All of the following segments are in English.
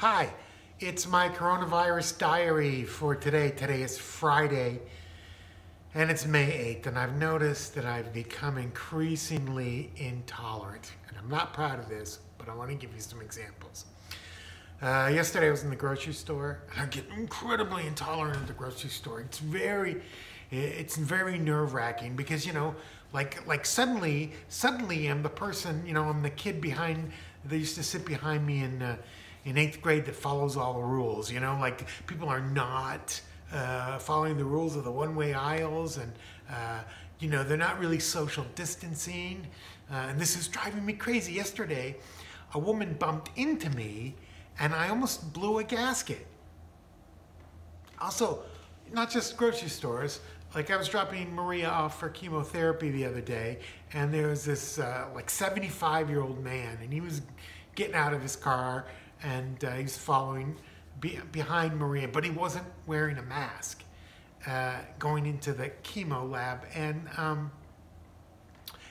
Hi, it's my coronavirus diary for today. Today is Friday and it's May 8th and I've noticed that I've become increasingly intolerant. And I'm not proud of this, but I want to give you some examples. Uh, yesterday I was in the grocery store and I get incredibly intolerant at the grocery store. It's very, it's very nerve wracking because, you know, like, like suddenly, suddenly I'm the person, you know, I'm the kid behind, they used to sit behind me in, uh, in eighth grade that follows all the rules. You know, like people are not uh, following the rules of the one-way aisles, and uh, you know they're not really social distancing. Uh, and this is driving me crazy. Yesterday, a woman bumped into me, and I almost blew a gasket. Also, not just grocery stores. Like I was dropping Maria off for chemotherapy the other day, and there was this uh, like 75 year old man, and he was getting out of his car and uh, he's following be behind Maria, but he wasn't wearing a mask uh, going into the chemo lab, and um,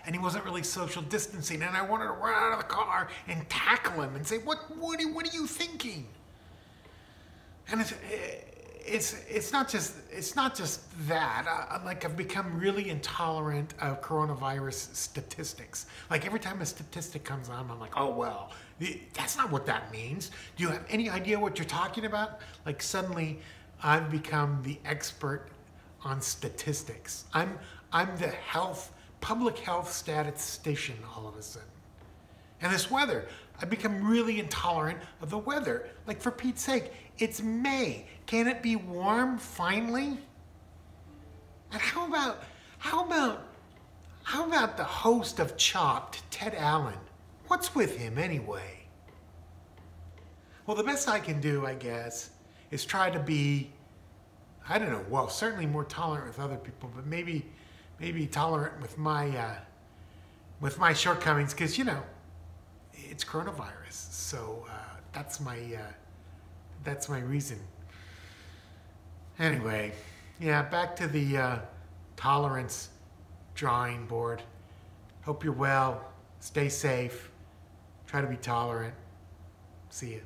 and he wasn't really social distancing. And I wanted to run out of the car and tackle him and say, "What? What? Are, you thinking?" And it's it's it's not just it's not just that. I, like I've become really intolerant of coronavirus statistics. Like every time a statistic comes on, I'm like, oh well, that's not what that means. Do you have any idea what you're talking about? Like suddenly, I've become the expert on statistics. I'm I'm the health public health statistician all of a sudden. And this weather, I've become really intolerant of the weather. Like for Pete's sake, it's May. Can it be warm finally? And how about, how about, how about the host of Chopped, Ted Allen? What's with him anyway? Well, the best I can do, I guess, is try to be, I don't know, well, certainly more tolerant with other people, but maybe, maybe tolerant with my, uh, with my shortcomings, because, you know, it's coronavirus. So uh, that's my uh, that's my reason. Anyway, yeah, back to the uh, tolerance drawing board. Hope you're well. Stay safe. Try to be tolerant. See you.